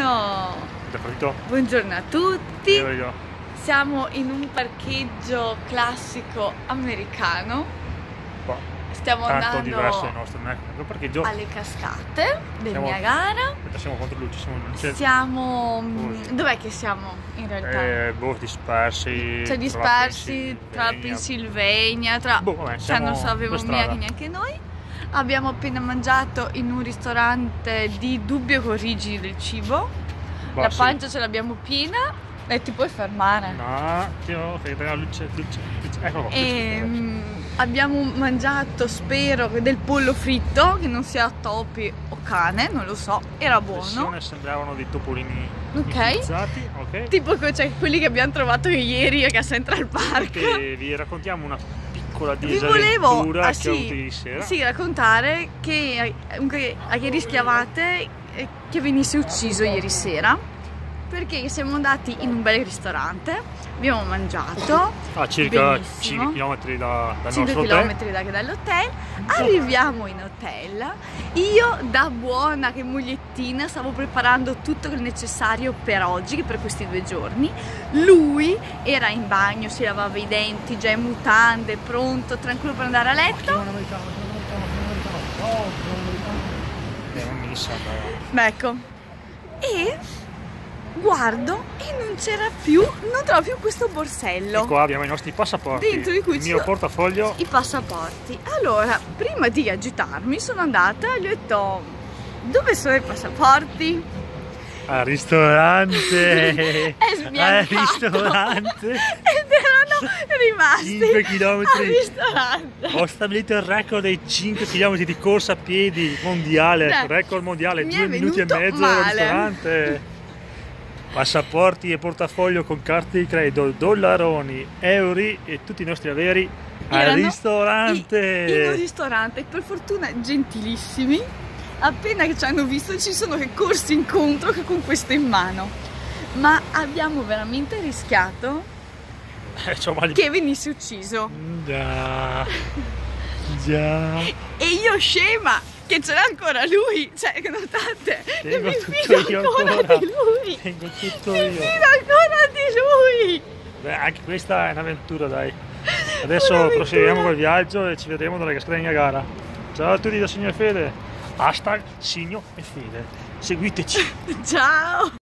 Buongiorno! Buongiorno a tutti! Siamo in un parcheggio classico americano. Stiamo Tanto diverso dal andando nostro, parcheggio. alle cascate del Siamo- Niagara. Siamo contro luce, siamo c'è- Siamo. mm. Dov'è che siamo in realtà? eh, boh, dispersi. cioè dispersi tra Pennsylvania. Pennsylvania, tra. Boh, vabbè, cioè non sapevamo neanche noi. Abbiamo appena mangiato in un ristorante di dubbio origini del cibo. Bah, La sì. pancia ce l'abbiamo piena e ti puoi fermare. Un attimo, aspetta, la luce, luce, luce. Eccolo qua. E, abbiamo mangiato, spero, del pollo fritto, che non sia topi o cane, non lo so, era buono. Versione sembravano dei topolini Ok. infilzati, ok? Tipo cioè, quelli che abbiamo trovato ieri a Central Park. E vi raccontiamo una piccola Vi volevo disavventura ah, che ho avuto sì, ieri sera. sì, raccontare che, eh, che a chi rischiavate eh, che venisse ucciso ieri sera perché siamo andati in un bel ristorante, abbiamo mangiato A circa benissimo. 5 km da, dal 5 nostro hotel. km da- dall'hotel, arriviamo in hotel, io da buona che mogliettina stavo preparando tutto il necessario per oggi, per questi due giorni, lui era in bagno, si lavava i denti, già in mutande, pronto, tranquillo per andare a letto, Eh, non mi sa, però. ecco, e guardo e non c'era più, non trovo più questo borsello. E qua abbiamo i nostri passaporti. Dentro di cui il mio portafoglio. i passaporti. Allora, prima di agitarmi sono andata e gli ho detto dove sono i passaporti? Al ristorante. È Al sbiancato. ristorante. Ed erano rimasti 5 chilometri. al ristorante. Ho stabilito il record dei 5 km di corsa a piedi mondiale, Dai, record mondiale, mi 2 è minuti e mezzo al male. ristorante. Passaporti e portafoglio con carte di credito, dollaroni, euro e tutti i nostri averi al ristorante. i- In un ristorante, per fortuna gentilissimi. Appena che ci hanno visto ci sono che corsi incontro che con questo in mano. Ma abbiamo veramente rischiato Eh, che venisse ucciso. Già. Già. E io scema che c'era ancora lui, cioè notate, Tengo mi fido ancora, ancora. di lui. Tengo tutto Mi io. fido ancora di lui. Beh, anche questa è un'avventura, dai. Adesso Un'avventura. proseguiamo col viaggio e ci vedremo dalle cascate di Niagara. Ciao a tutti da Signor Fede. Hashtag Signo e Fede. Seguiteci. Ciao.